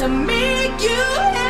to make you happy.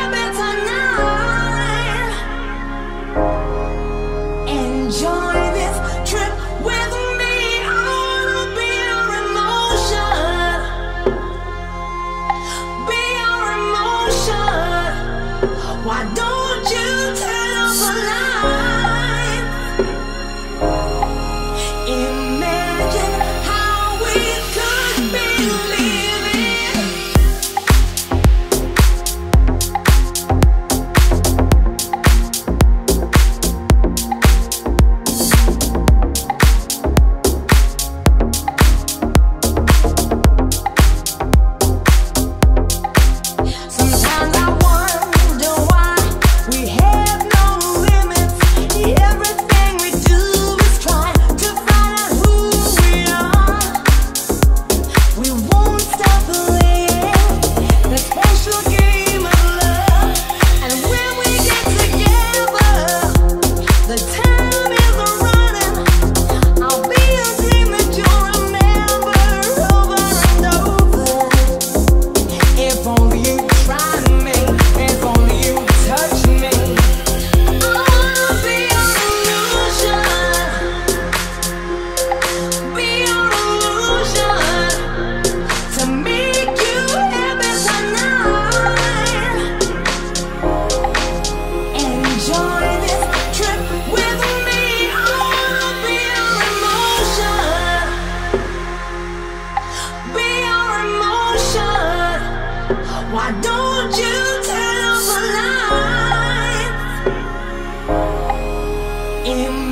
you tell the lies?